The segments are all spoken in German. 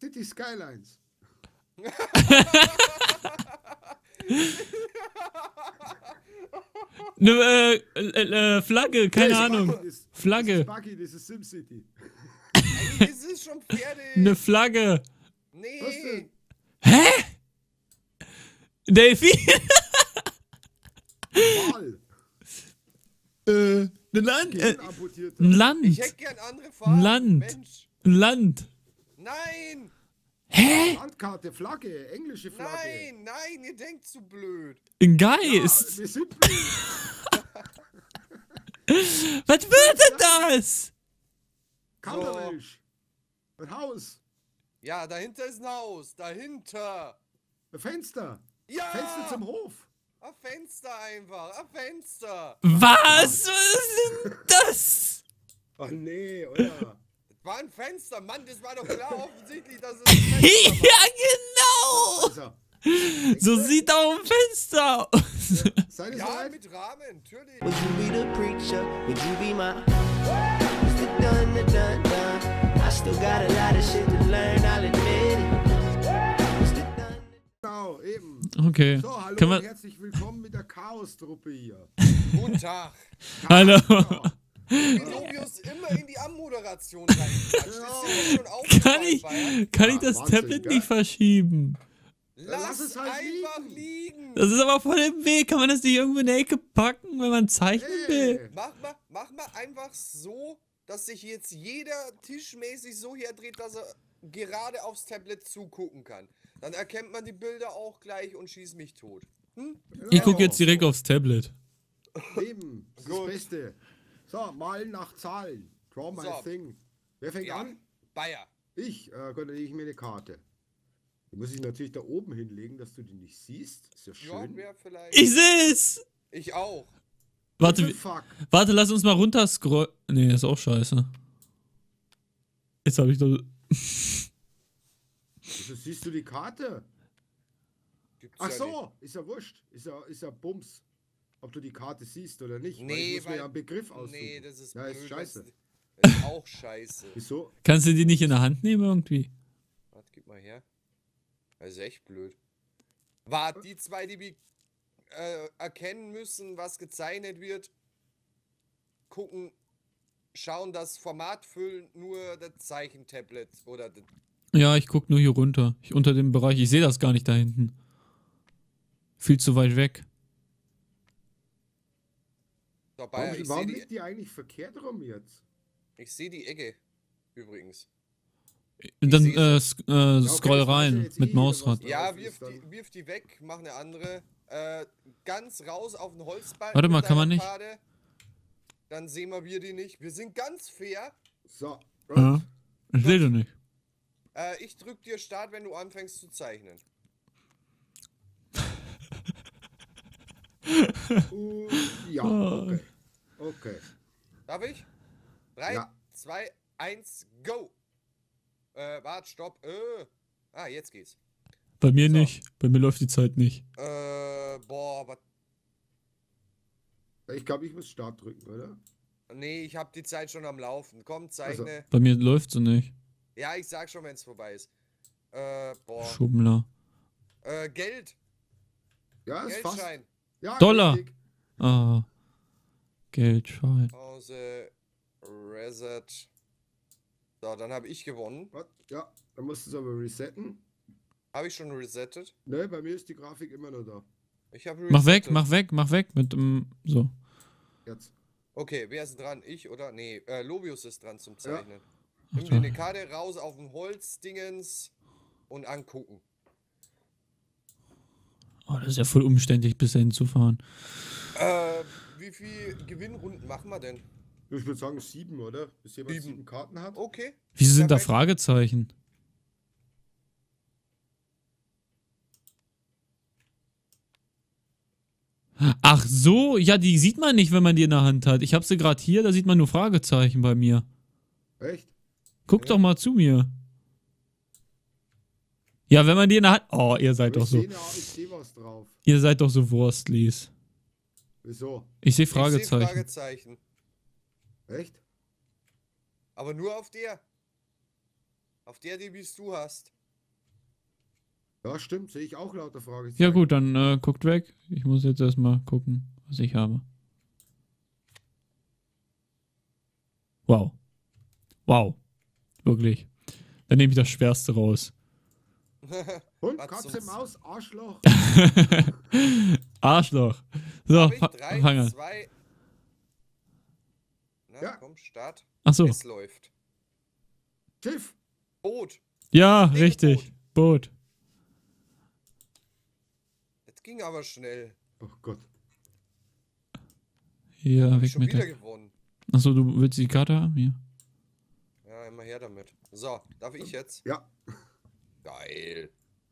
City Skylines. Eine äh, äh, äh, Flagge, keine Das ist Ahnung. Das- Flagge. Das ist Buggy, das ist SimCity. Ey, es ist schon fertig. Eine Flagge. Was Nee. denn? Hä? Delfin? Wal. äh, ein Land. Äh, ein Land. Ich hätte gern andere Farben. Land. Mensch. Ein Land. Nein. Hä? Landkarte, Flagge, englische Flagge. Nein, nein, ihr denkt zu blöd. Ein Ja, Geist. wir sind blöd. Was wird denn das? Kammerwelsch. Ein Haus. Ja, dahinter ist ein Haus. Dahinter. Ein Fenster. Ja. Fenster zum Hof. Ein Fenster einfach. Ein Fenster. Was? Was ist denn das? Ach nee, oder? Das war ein Fenster. Mann, das war doch klar offensichtlich, dass es ein Fenster war. ja, genau. So sieht auch ein Fenster aus. Ja, soweit? mit Rahmen, natürlich. Would you be the preacher? Would you be my Mr. Dun, dun, dun, dun. I still got a lot of shit to learn, I'll admit it. Genau, eben. Okay. So, hallo und wir. herzlich willkommen mit der Chaos-Truppe hier. Guten Tag. Hallo. Lobius immer in die dir schon Kann ich, kann ich Ja, das Wahnsinn, Tablet gell? nicht verschieben? Lass, lass es halt einfach liegen. liegen. Das ist aber voll im Weg. Kann man das nicht irgendwo in der Ecke packen, wenn man zeichnen will? Hey, Mach mal, mach mal einfach so, dass sich jetzt jeder tischmäßig so herdreht, dass er gerade aufs Tablet zugucken kann. Dann erkennt man die Bilder auch gleich und schießt mich tot. Hm? Ich gucke genau. jetzt direkt aufs Tablet. Eben, das ist das. Beste. So, malen nach Zahlen. Draw my So. thing. Wer fängt Ja, an? Bayer. Ich, äh, Gott, dann lege ich mir eine Karte. Die muss ich natürlich da oben hinlegen, dass du die nicht siehst. Ist ja schön. Ich seh's! Ich auch. Warte, warte, lass uns mal runter scrollen. Nee, ist auch scheiße. Jetzt habe ich doch. Wieso siehst du die Karte? Gibt's Ach ja so, ist ja wurscht. Ist ja, ist ja Bums. Ob du die Karte siehst oder nicht. weil Nee, ich muss mir weil- ja einen Begriff aussuchen. Nee, das ist Ja, ist blöd, scheiße. Das, das ist auch scheiße. Wieso? Kannst du die nicht in der Hand nehmen irgendwie? Warte, gib mal her. Das ist echt blöd. Warte, die zwei, die wir, äh, erkennen müssen, was gezeichnet wird, gucken, schauen das Format füllen, nur das Zeichentablet oder das Ja, ich guck nur hier runter. Ich, unter dem Bereich. Ich sehe das gar nicht da hinten. Viel zu weit weg. Dabei. Warum, Ich sehe warum die, liegt die eigentlich verkehrt rum jetzt? ich seh die Ecke übrigens. Dann äh, sk äh, okay, scroll ja rein mit eh, Mausrad. Ja, wirf dann- die, wirf die weg, mach eine andere. Äh, ganz raus auf den Holzbalken. Warte mal, kann man nicht? Karte. Dann sehen wir wir die nicht. Wir sind ganz fair. So, Ja. Ich sehe du nicht. Äh, ich drück dir Start, wenn du anfängst zu zeichnen. Ja, Oh. okay. Okay. Darf ich? 3, Ja. 2, 1, go! Äh, wart, stopp. Äh. Ah, jetzt geht's. Bei mir So. nicht. Bei mir läuft die Zeit nicht. Äh, boah, was. Ich glaube, ich muss Start drücken, oder? Nee, ich hab die Zeit schon am Laufen. Komm, zeichne. Bei mir läuft sie nicht. Ja, ich sag schon, wenn's vorbei ist. Äh, boah. Schummler. Äh, Geld. Ja, ist fast. Ja, Dollar. richtig. Ah. Geldschein. Pause. Reset. So, dann habe ich gewonnen. Was? Ja, dann musst du es aber resetten. Habe ich schon resettet? Ne, bei mir ist die Grafik immer noch da. Ich habe Mach weg, mach weg, mach weg mit dem. so. Jetzt. Okay, wer ist dran? Ich oder? Nee, äh, Lobius ist dran zum Zeichnen. Ach Nimm dir eine Karte raus auf dem Holzdingens und angucken. Oh, das ist ja voll umständlich, bis dahin zu fahren. Äh, wie viel Gewinnrunden machen wir denn? Ich würde sagen sieben, oder? Bis jemand Sieben. sieben, Karten hat. Okay. Wieso sind da. Fragezeichen? Ach so, ja, die sieht man nicht, wenn man die in der Hand hat. Ich habe sie gerade hier, da sieht man nur Fragezeichen bei mir. Echt? Guck doch mal zu mir. Ja, wenn man die in der Hand. Oh, ihr seid doch so. ich sehe was drauf. Ihr seid doch so Wurstlis. Wieso? Ich sehe Ich seh Fragezeichen. Fragezeichen. Echt? Aber nur auf der. Auf der, die du hast. Ja, stimmt, sehe ich auch lauter Fragezeichen. Ja gut, dann äh, guckt weg. Ich muss jetzt erstmal gucken, was ich habe. Wow. Wow. Wirklich. Dann nehme ich das Schwerste raus. Und Was Katze? Maus, Arschloch. Arschloch. So, drei, fang an. zwei. Na, Ja. komm, Start. Achso. Es läuft. Schiff. Boot. Ja, Segelboot. richtig. Boot. Das ging aber schnell. Oh Gott. Hier, Hab ich weg schon mit wieder der. gewonnen. Achso, du willst die Karte haben? Hier. Ja, immer her damit. So, darf ich jetzt? Ja. Geil.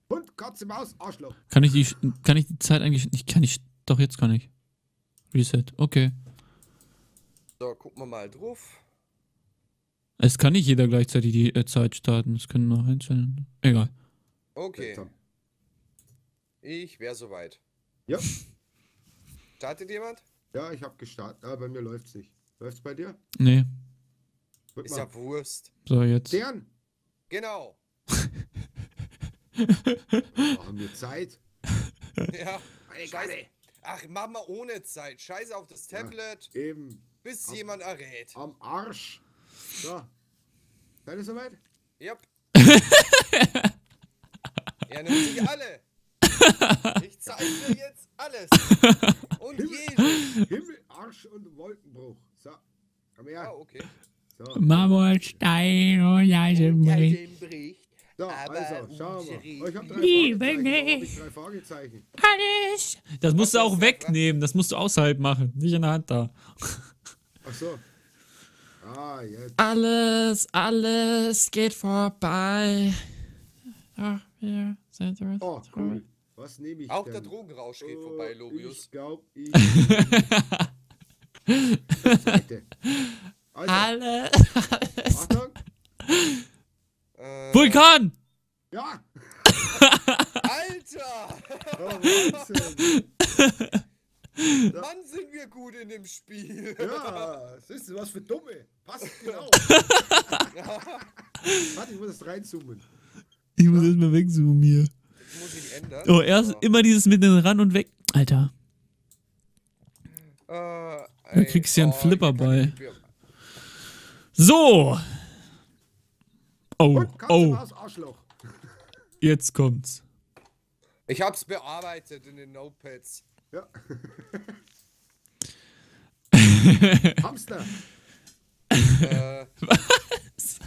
Und Katze, Maus, Arschloch. Kann ich die, kann ich die Zeit eigentlich, ich kann nicht, doch jetzt kann ich. Reset, okay. So, gucken wir mal drauf. Es kann nicht jeder gleichzeitig die äh, Zeit starten, es können nur einzelne. Egal. Okay, ich wäre soweit. Ja. Startet jemand? Ja, ich habe gestartet. Aber bei mir läuft's nicht. Läuft's bei dir? Nee, Ist ja Wurst. so jetzt. Stern. Genau. Haben wir Zeit? Ja. Meine Scheiße. Ach, mach mal ohne Zeit. Scheiße auf das Tablet, Eben bis Ab- jemand errät. am Arsch. So. Seid ihr soweit? Yep. er nimmt sich alle. Ich zeige dir jetzt alles. Und jeden. Himmel, Arsch und Wolkenbruch. So. Komm her. Ah, okay. So. Marmorstein und Eisenbrich. So, Aber also, wir unsere mal. Oh, ich habe drei Liebe hab nicht. ich drei Fragezeichen. Alles. Das musst du auch wegnehmen, das musst du außerhalb machen, nicht in der Hand da. Ach so. Ah, jetzt. Alles, alles geht vorbei. Ach, wir sind Oh, cool. Was nehme ich Auch denn? der Drogenrausch geht Oh, vorbei, Lobius. Ich glaube, ich. Seite. Also, Alles. Achtung. Äh, Vulkan! Ja. Alter! Oh. Mann, sind wir gut in dem Spiel. Ja, siehst du, was für Dumme. Passt genau. Warte, ich muss das reinzoomen. Ich muss erstmal wegzoomen hier. Das muss ich ändern. Oh, erst So. immer dieses mit den ran und weg. Alter. Äh, Da ey, kriegst du ja einen oh, Flipper kann bei. So. Oh, oh, jetzt kommt's. Ich hab's bearbeitet in den Notepads. Ja. Hamster. Äh,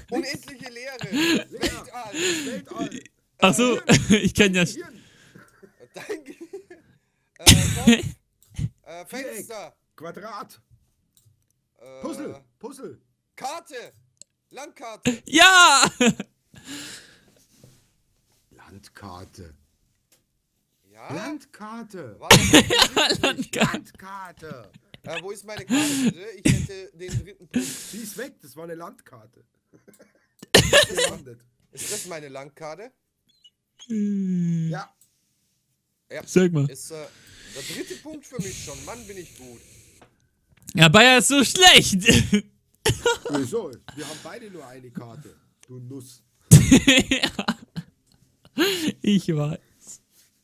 unendliche Leere. Weltall. Weltall. Ach so, ich kenn ja. Dein Ge äh. Äh, Fenster. Quadrat. Äh, Puzzle. Puzzle. Karte. Landkarte. Ja! Landkarte. Ja? Landkarte. War das Landkarte. äh, wo ist meine Karte? Ich hätte den dritten Punkt. Die ist weg, das war eine Landkarte. Ist gelandet. Ist das meine Landkarte? Ja. Sag mal. Ist äh, der dritte Punkt für mich schon. Mann, bin ich gut. Ja, Bayer ist so schlecht. Wieso? Wir haben beide nur eine Karte. Du Nuss. ich weiß.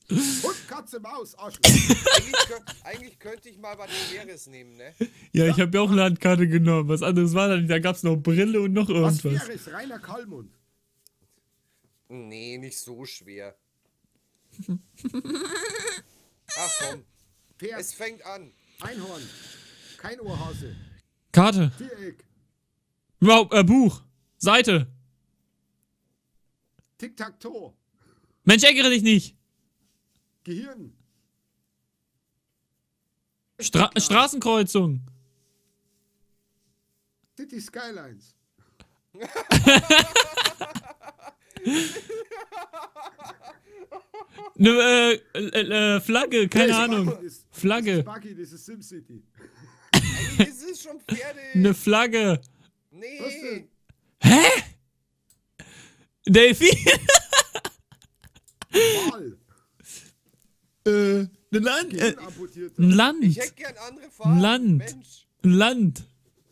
Und Katze, Maus, Arschloch. Eigentlich, eigentlich könnte ich mal was Leeres nehmen, ne? Ja, ich habe ja auch Landkarte genommen. Was anderes war da nicht. Da gab's noch Brille und noch Was irgendwas. wäre es? Rainer Kallmund. Nee, nicht so schwer. Ach komm, Pferd, es fängt an. Einhorn. Kein Ohrhase. Karte. Viereck. Wow, äh, Buch. Seite. Tic-Tac-Toe. Mensch, ärgere dich nicht. Gehirn. Stra Straßenkreuzung. City Skylines. Ne, äh, äh, äh, Flagge, keine Ahnung. Flagge. Das ist Buggy, das ist SimCity. Eigentlich ist es schon fertig. Ne Flagge. Was Nee. denn? Delfin. Wal. äh, ne Land. Äh, ein Land. Ich hätte gern andere Farben. Land. Mensch. Ein Land.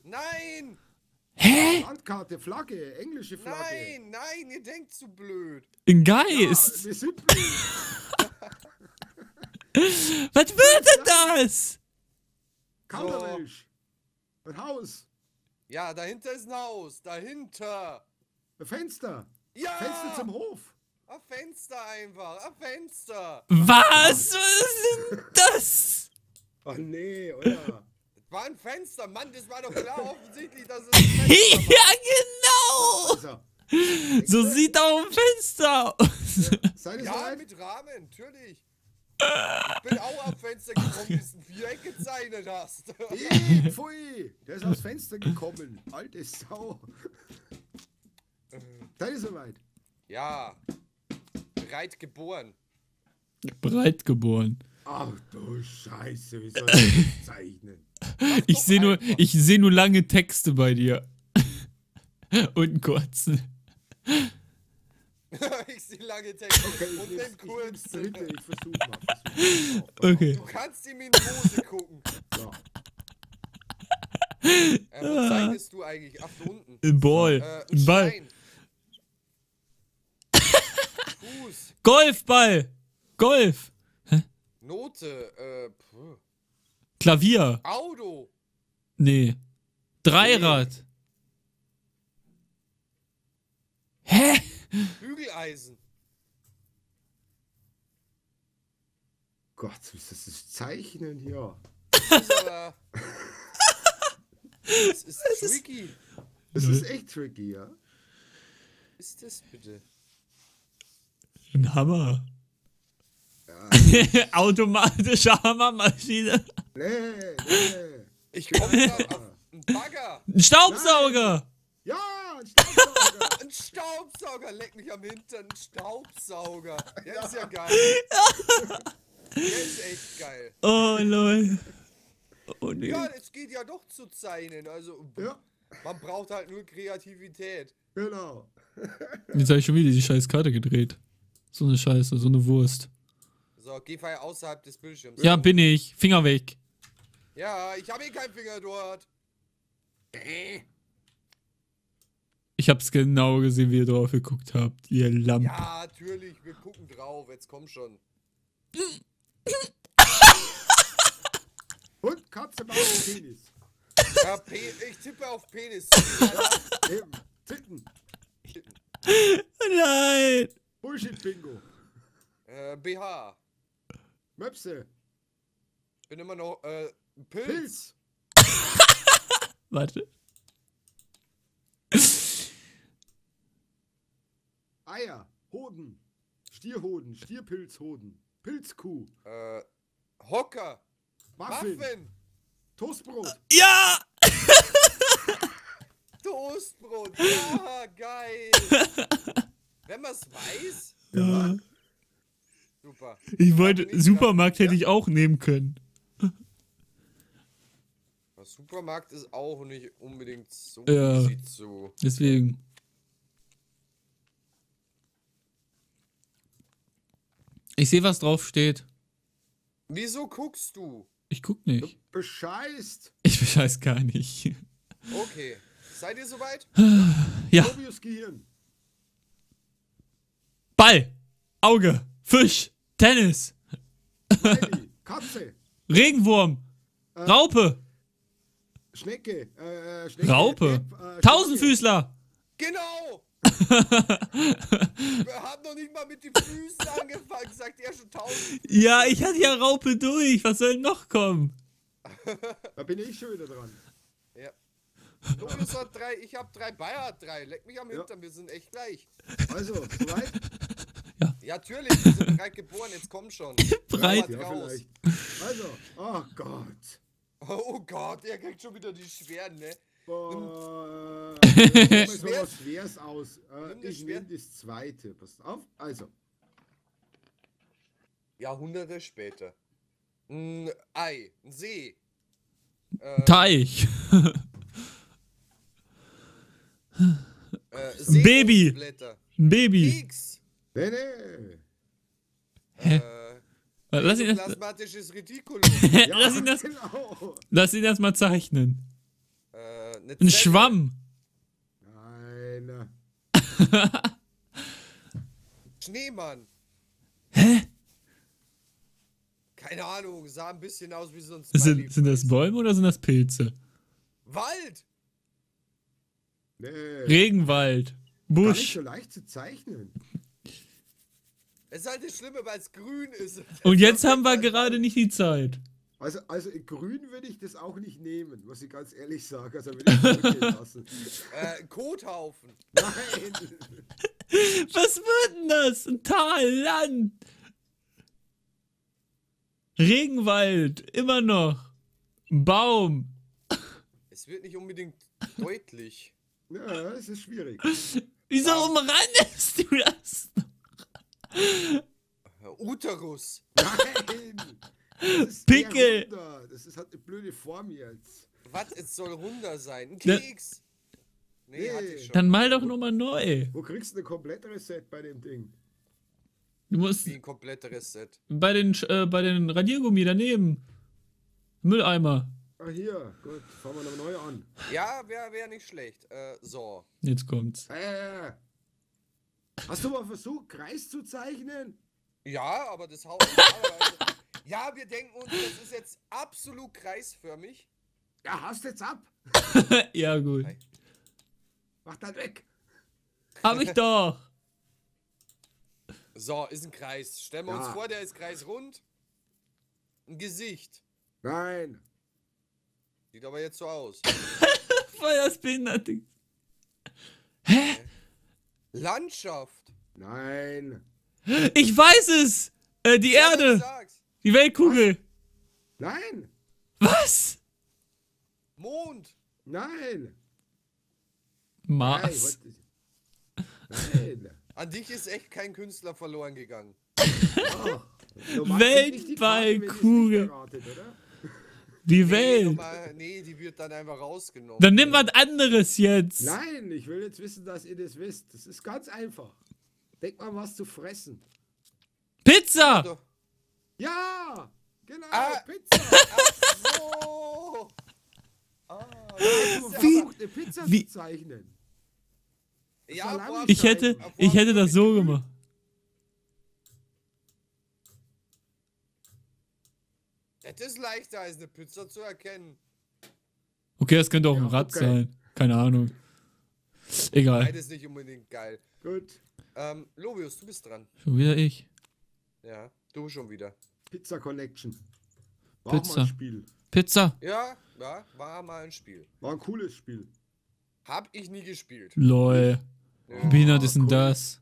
Nein. Hä? Landkarte, Flagge, englische Flagge. Nein, nein, ihr denkt zu blöd. Ein Ja, Geist. wir sind blöd. Was wird denn das? Kauderwelsch. Ein Haus. Ja, dahinter ist ein Haus. Dahinter. Ein Fenster. Ja! Fenster zum Hof. Ein Fenster einfach. Ein Fenster. Was? Was ist denn das? Ach nee, oder? Das war ein Fenster. Mann, das war doch klar offensichtlich, dass es ein Fenster war. Ja, genau. Also, So sieht auch ein Fenster aus. seid ihr Ja, soweit? mit Rahmen, natürlich. Ich bin auch am Fenster gekommen, bis du ein Viereck gezeichnet hast. Ih, pfui, der ist aufs Fenster gekommen. Alte Sau. Seid ihr soweit? Ja. Bereit geboren. Breit geboren. Ach du Scheiße, wie soll ich das zeichnen? Ich sehe nur, ich sehe nur lange Texte bei dir. Und einen kurzen. Lange Texte Okay, und den ich dritte, ich versuch mal. Versuch mal. Okay. Du kannst ihm in die Hose gucken. So. Äh, wo zeichnest du eigentlich? Ach, da unten. Ein Ball. Äh, Ein Ball. Fuß. Golfball. Golf. Note. Äh. Klavier. Auto. Nee. Dreirad. Hä? Bügeleisen. Gott, ist das Zeichnen hier? Das ist aber. Das ist tricky. Das ist echt tricky, ja? Was ist das bitte? Ein Hammer. Automatische Hammermaschine. Nee, nee. Ich komme auf einen Bagger. Ein Staubsauger. Ja, ein Staubsauger. Ein Staubsauger. Leck mich am Hintern. Ein Staubsauger. Der ist ja geil. Der ist echt geil. Oh, lol. Oh, nee. Ja, es geht ja doch zu zeichnen. Also, Ja, man braucht halt nur Kreativität. genau. Jetzt habe ich schon wieder die scheiß Karte gedreht. So eine Scheiße, so eine Wurst. So, geh mal außerhalb des Bildschirms. Ja, bin ich. Finger weg. Ja, ich habe eh keinen Finger dort. Ich hab's genau gesehen, wie ihr drauf geguckt habt. Ihr Lamp. Ja, natürlich. Wir gucken drauf. Jetzt komm schon. Und Katze, Maus, Penis. Ja, Pe ich tippe auf Penis. Eben, Titten. Nein. Bullshit-Bingo. äh, BH. Möpse. Bin immer noch, äh, Pilz. Pilz. Warte. Eier. Hoden. Stierhoden. Stierpilzhoden. Pilzkuh. Äh, Hocker. Muffin. Muffin. Toastbrot. Ja! Toastbrot. Ja, geil. Wenn man's weiß. Ja. Super. Ich wollte, Supermarkt hätte ich auch nehmen können. Der Supermarkt ist auch nicht unbedingt so Ja. zu. Deswegen. Ich sehe, was drauf steht. Wieso guckst du? Ich guck nicht. Bescheißt. Ich bescheiß gar nicht. Okay. Seid ihr soweit? Ja. Gehirn. Ball. Auge. Fisch. Tennis. Smiley. Katze. Regenwurm. Raupe. Schnecke. Äh, äh, Schnecke. Raupe. Äh, Schnecke. Tausendfüßler. Genau! Wir haben noch nicht mal mit den Füßen angefangen, sagt er schon tausend. Ja, ich hatte ja Raupe durch. Was soll denn noch kommen? Da bin ich schon wieder dran. Ja. Lobius hat drei, ich hab drei, Bayer hat drei. Leck mich am Ja. Hintern, wir sind echt gleich. Also, soweit? Ja, natürlich, wir sind bereit geboren, jetzt komm schon. Breit. Ja. Also, oh Gott. Oh Gott, er kriegt schon wieder die schweren, ne? Boah. Mal so Schwer- was Schweres aus. Äh, das ich schwer- nehme das zweite. Passt auf. Also, Jahrhunderte später. Ein Ei, ein See. Äh, Teich. äh, Baby. Ein Baby. Keks. nee, nee. Äh, Lass ihn, Retikulum. Ja, lass ihn, das, genau. lass ihn erst mal zeichnen. Äh, eine Ein Zelle. Schwamm. Nein. Schneemann. Hä? Keine Ahnung, sah ein bisschen aus wie so ein Sind, sind das. Bäume oder sind das Pilze? Wald! Nee. Regenwald. Gar nicht Busch. so leicht zu zeichnen. Es ist halt das Schlimme, weil es grün ist. Und jetzt haben wir gerade nicht die Zeit. Also, also in grün würde ich das auch nicht nehmen, muss ich ganz ehrlich sagen. Also würde ich zurückgehen lassen. Äh, ein Kothaufen. Nein. Was wird denn das? Ein Tal, Land. Regenwald, immer noch. Ein Baum. Es wird nicht unbedingt deutlich. Ja, es ist schwierig. Wieso umrandest du das? Uterus. Nein. Pickel. Das ist halt eine blöde Form jetzt. Was? Es soll runder sein. Ein Ne- Keks. Nee, Nee. hatte ich schon. Dann mal doch nochmal neu. Wo kriegst du ein Komplettreset bei dem Ding? Du musst Wie ein kompletteres Set. bei den, Sch- äh, bei den Radiergummi daneben. Mülleimer. Ah, hier. Gut, fangen wir noch neu an. Ja, wäre wär nicht schlecht. Äh, so. Jetzt kommt's. Äh. Hast du mal versucht, Kreis zu zeichnen? Ja, aber das Haus. normalerweise- ja, wir denken uns, das ist jetzt absolut kreisförmig. Ja, hast jetzt ab. ja, gut. Nein. Mach das weg. Hab ich doch. So, ist ein Kreis. Stellen wir uns Ja. vor, der ist kreisrund. Ein Gesicht. Nein. Sieht aber jetzt so aus. Voll das behinderte. Landschaft. Nein. Ich weiß es. Äh, die Ja, du Erde. Die Weltkugel. Nein. Was? Mond. Nein. Mars. Nein. was- Nein. An dich ist echt kein Künstler verloren gegangen. Oh. Die Weltballkugel. Die Nee, Welt. nochmal- nee, die wird dann einfach rausgenommen. Dann nimm was anderes jetzt. Nein, ich will jetzt wissen, dass ihr das wisst. Das ist ganz einfach. Denk mal, was zu fressen. Pizza. Ja, genau, Ah. Pizza. Ach so. Ah, Wie- eine Pizza wie- zu zeichnen. ja, boah, Ich hätte, ich hätte das so gemacht. Das ist leichter als eine Pizza zu erkennen. Okay, das könnte auch ein Ja, Rad okay. sein. Keine Ahnung. Egal. Beides nicht unbedingt geil. Gut, Ähm, Lobius, du bist dran. Schon wieder ich. Ja, du schon wieder. Pizza Connection. War auch Pizza. mal ein Spiel. Pizza. Ja, ja, war mal ein Spiel. War ein cooles Spiel. Hab ich nie gespielt. Lol. Ja, Wie behindert ist denn cool. das?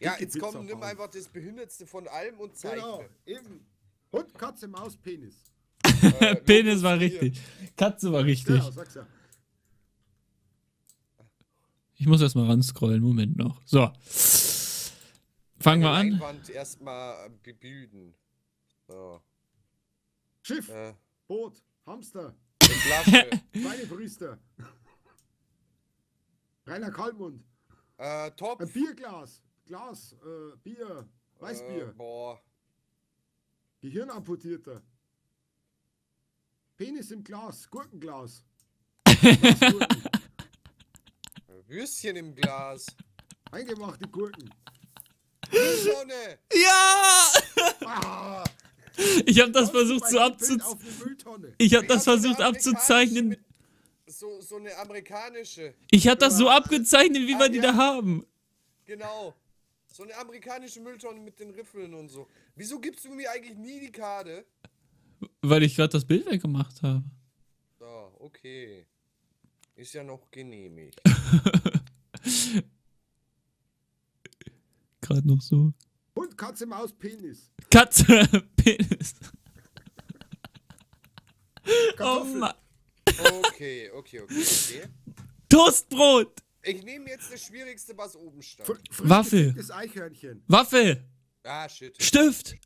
ja jetzt komm, Pizza nimm bauen. einfach das Behindertste von allem und zeichne. Genau, eben. Hund, Katze, Maus, Penis. Äh, Penis war richtig. Katze war richtig. Sag's ja. Ich muss erst mal ranscrollen. Moment noch. So. Fangen wir an. Leinwand erstmal bebilden. So. Schiff, Äh, Boot, Hamster, Flasche. Schweinebrüste. Rainer Kalmund. äh, Topf. Ein Bierglas. Glas, äh, Bier, Weißbier. Äh, boah. Gehirnamputierter. Penis im Glas, Gurkenglas. Glasgurken. Würstchen im Glas. Eingemachte Gurken. Mülltonne. Ja! Ah, Ich habe das versucht so abzuzeichnen. Ich habe das versucht abzuzeichnen. So, so eine amerikanische. Ich habe das so abgezeichnet, wie Ah, wir die ja. da haben. Genau. So eine amerikanische Mülltonne mit den Riffeln und so. Wieso gibst du mir eigentlich nie die Karte? Weil ich gerade das Bild weggemacht habe. So, okay. Ist ja noch genehmigt. Gerade noch so. Hund, Katze, Maus, Penis. Katze, Penis. Oh Kartoffel. Mann. Okay, okay, okay, okay. Toastbrot. Ich nehme jetzt das Schwierigste, was oben stand. Waffel. Waffel. Ah, shit. Stift.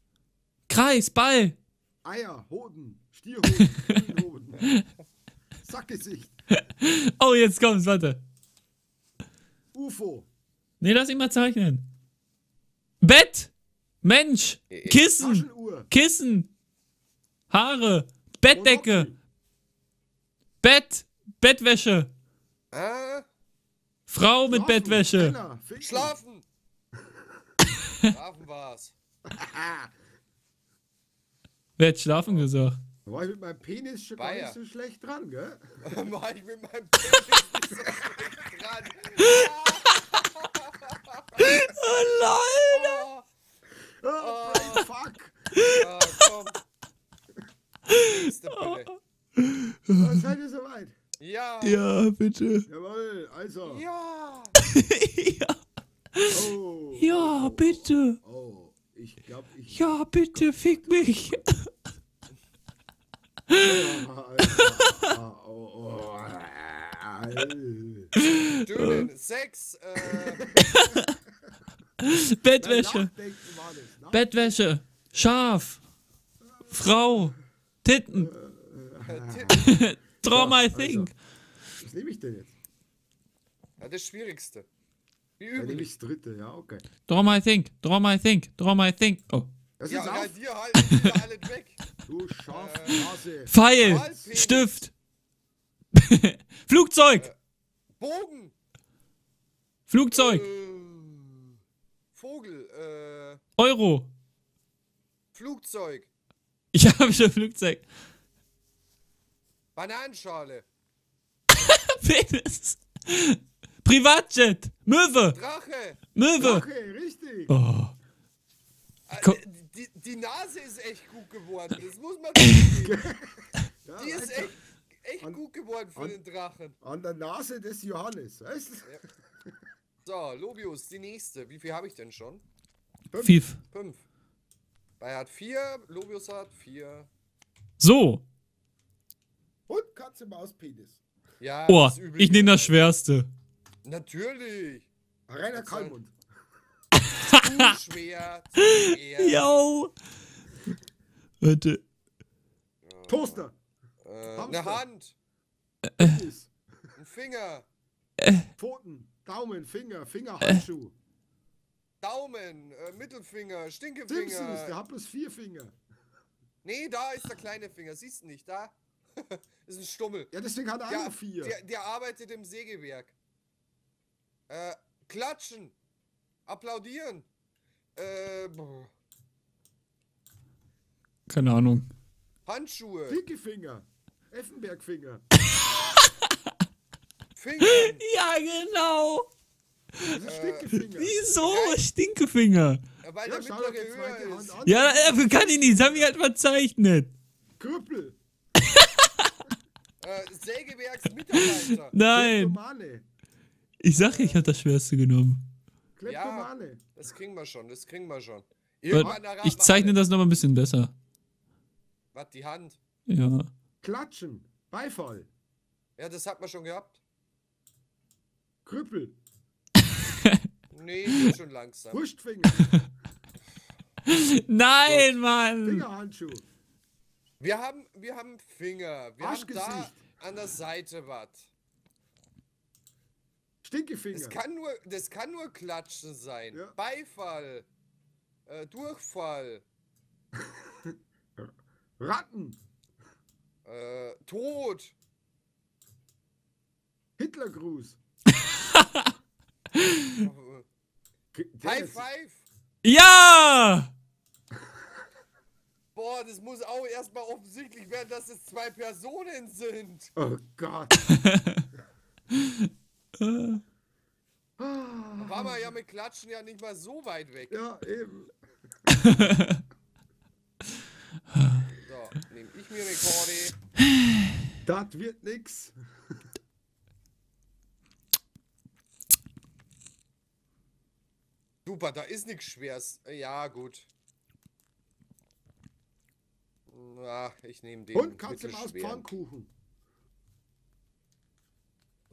Kreis, Ball. Eier, Hoden, Stierhoden, Hoden. Sackgesicht, Oh, jetzt kommt's, warte. UFO, Nee, lass ihn mal zeichnen. Bett. Mensch. Äh, Kissen. Taschenuhr, Kissen. Haare. Bettdecke. Bett. Bettwäsche. Ah, Frau mit Schlafen, Bettwäsche. Männer. Schlafen! Schlafen war's. Wer hat schlafen gesagt? Da war ich mit meinem Penis schon gar nicht so schlecht dran, gell? Mach ich mit meinem Penis nicht so schlecht dran. Oh lol! Oh, Oh, brain fuck! ja, komm. So, seid ihr soweit? Ja. Ja, bitte. Jawohl, also. Ja. ja, Oh, ja, oh, bitte. Oh, oh. ich glaube, ich. Ja, bitte, fick mich. Alter. oh, oh. Dönen. Sex. Äh, Bettwäsche. Bettwäsche. Schaf. Frau. Titten. Draw my thing. Was nehme ich denn jetzt? Ja, das Schwierigste. Wie Dann nehme üblich. ich das dritte, ja, okay. Draw my thing. Draw my thing. Draw my thing. Oh. Das Ja, ist ja, auf. dir halten die alle weg. Du Schafnase. Pfeil. Wahlpenis. Stift. Flugzeug. Bogen. Flugzeug. Äh, Vogel. Äh, Euro. Flugzeug. Ich habe schon Flugzeug. Bananenschale. Penis. Privatjet. Möwe. Drache. Möwe. Okay, richtig. Oh. Äh. Die, die Nase ist echt gut geworden. Das muss man. Ja, Die ist Alter. echt, echt An- gut geworden für an- den Drachen. An der Nase des Johannes, weißt du? So, Lobius, die nächste. Wie viel habe ich denn schon? Fief. Fünf. Bei hat vier, Lobius hat vier. So. Und Katze, Maus, Penis. Ja, Oh, das übliche. ich nehme das Schwerste. Natürlich. Rainer soll- Kalmund. Zu schwer. Yo. Warte. Toaster. Äh, eine Hand. Penis. Ein Finger. Pfoten. Daumen, Finger, Finger, Handschuh. Daumen. Äh, Mittelfinger. Simpsons, Stinkefinger. der hat bloß vier Finger. Nee, da ist der kleine Finger. Siehst du nicht? Da. ist ein Stummel. Ja, deswegen hat er auch Ja, noch vier. der, der arbeitet im Sägewerk. Äh, klatschen. Applaudieren. Äh, boah. Keine Ahnung. Handschuhe. Pinkefinger. Effenbergfinger. Finger. Ja, genau. Das ist Stinkefinger. Wieso? Stinkefinger. Weil Ja, der mittlere Hand ist. an. Ja, dafür kann ich nicht. Ich halt verzeichnet. Krüppel. Äh, Sägewerksmitarbeiter. Nein. Kleptomane. Ich sag ja, ich habe das Schwerste genommen. Kleptomane. Das kriegen wir schon, das kriegen wir schon. Ich zeichne das noch mal ein bisschen besser. Was, die Hand? Ja. Klatschen. Beifall. Ja, das hat man schon gehabt. Krüppel. Nee, wird schon langsam. Wurstfinger. Nein, Mann. Fingerhandschuh. Wir haben, wir haben Finger. Wir haben da an der Seite was. Stinkefinger. Das kann nur, das kann nur Klatschen sein. Ja. Beifall. Äh, Durchfall. Ratten. Äh, Tod. Hitlergruß. High Five. Ja! Boah, das muss auch erstmal offensichtlich werden, dass es zwei Personen sind. Oh Gott. War man ja mit Klatschen ja nicht mal so weit weg. ja, eben. So, nehme ich mir eine Korde. Das wird nix. Super, da ist nichts Schweres. Ja, gut. Na, ich nehme den. Und Katze, Maus, mittelschweren. Pfannkuchen.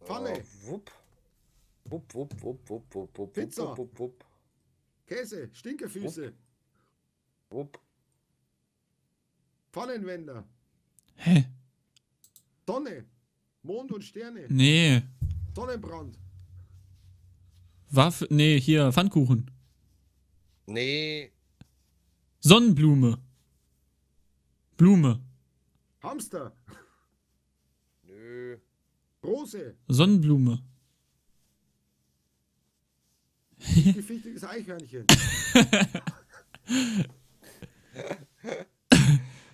Pfanne. Oh, wupp. Wupp, wupp, wupp, wupp, wupp, wupp, Pizza. wupp, wupp, wupp, Käse. Stinkefüße. wupp. Pfannenwender. Hä? Sonne. Mond und Sterne. Nee. Sonnenbrand. Waffe. Nee, hier, Pfannkuchen. Nee, Sonnenblume. Blume. Hamster. nö. Rose. Sonnenblume. Gefichtiges Eichhörnchen.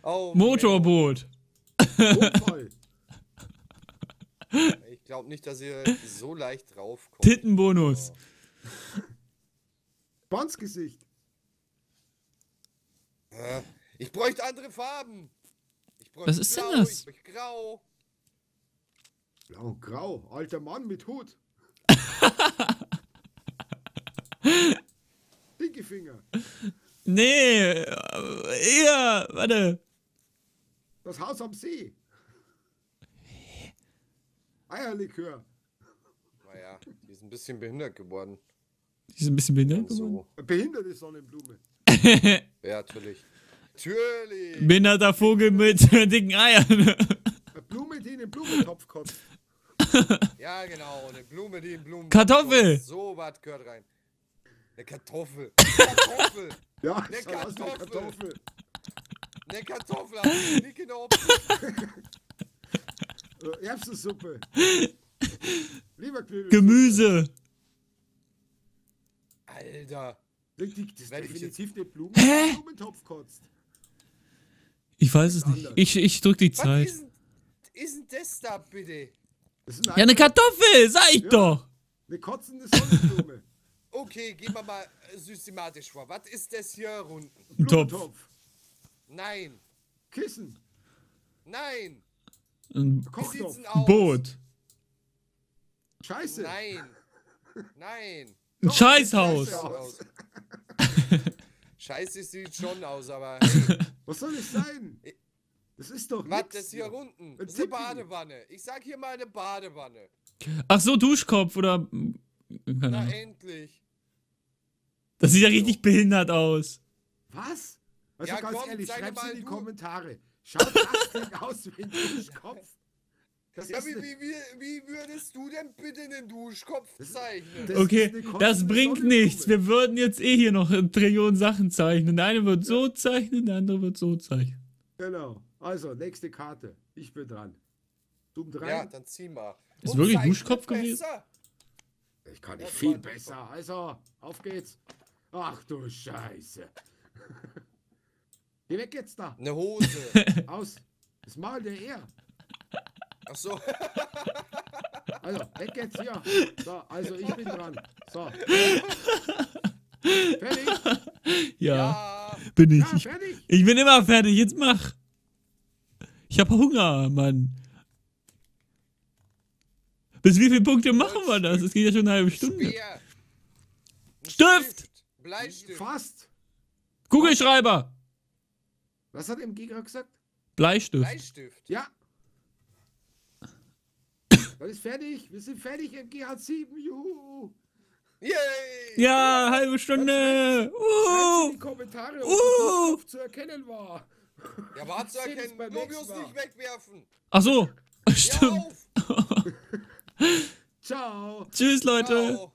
Oh, Motorboot. Unfall. Glaube nicht, dass ihr so leicht draufkommt. Tittenbonus. Bondsgesicht. Äh, Ich bräuchte andere Farben. Ich bräuchte Was ist denn Blau, das? Ich bräuchte Grau. Blau und grau. Alter Mann mit Hut. Stinkefinger. Nee, äh, eher, warte. Das Haus am See. Eierlikör. Naja, die ist ein bisschen behindert geworden. Die ist ein bisschen behindert geworden. so. Behinderte Sonnenblume. Ja, natürlich. Natürlich. Behinderter Vogel mit dicken Eiern. Eine Blume, die in den Blumentopf kotzt. Ja, genau. Eine Blume, die in Blumen. Kartoffel. So was gehört rein. Eine Kartoffel. Kartoffel. Ja, Eine ist eine Kartoffel. Kartoffel. Eine Kartoffel. Hast du nicht genau optisch. Äh, Erbsensuppe. Lieber Knödel. Gemüse. Alter. Das ich definitiv eine Blume, die in den Blumentopf kotzt. Ich weiß es nicht. Ich, ich drück die Was Zeit. ist, denn- ist denn das da bitte? Das ist Ja, eine Kartoffel, sag ich Ja. doch. eine kotzende Sonnenblume. Okay, gehen wir mal äh, systematisch vor. Was ist das hier unten? Ein Topf. Blumentopf. Nein. Kissen. Nein. Ein? Boot. Scheiße. Nein. Nein. Ein Doch, Scheißhaus. Scheiße. Sieht schon aus, aber hey, Was soll das sein? Das ist doch was nix das hier unten? Ein Das ist eine. Badewanne. Ich sag hier mal eine Badewanne. Ach so, Duschkopf oder. Keine Na endlich. Das sieht ja richtig behindert aus. Was? Also Ja, ganz komm, ehrlich, schreib's mal in die du. Kommentare. Schaut das Ding aus wie ein Duschkopf? Das Ja, wie, wie, wie, wie würdest du denn bitte einen Duschkopf zeichnen? das- Okay, das bringt nichts. Wir würden jetzt eh hier noch Trillionen Sachen zeichnen. Der eine wird so zeichnen, der andere wird so zeichnen. Genau. Also, nächste Karte. Ich bin dran. Zoom Ja, rein. dann zieh mal. Ist Und wirklich Duschkopf gewesen? besser. Ich kann nicht viel besser. Also, auf geht's. Ach du Scheiße. Geh weg jetzt da. Eine Hose. Aus. Das Mal der er. Ach so. Also, weg jetzt hier. So, also ich bin dran. So. Fertig? Ja, Ja. bin ich. Ja, ich. fertig. Ich bin immer fertig. Jetzt mach. Ich hab Hunger, Mann. Bis wie viele Punkte machen wir das? Es geht ja schon eine halbe Stunde. Speer. Ein Stift. Bleistift. Fast. Kugelschreiber. Was hat MG gerade gesagt? Bleistift. Bleistift. Ja. Das ist fertig. Wir sind fertig. MG hat 7. Juhu. Yay! Ja, halbe Stunde. Uh. die Kommentare, ob Uh. zu erkennen war. Ja, war zu erkennen. Mal. nicht wegwerfen. Ach so. Ja, Stimmt. auf. Ciao. Tschüss, Leute. Ciao.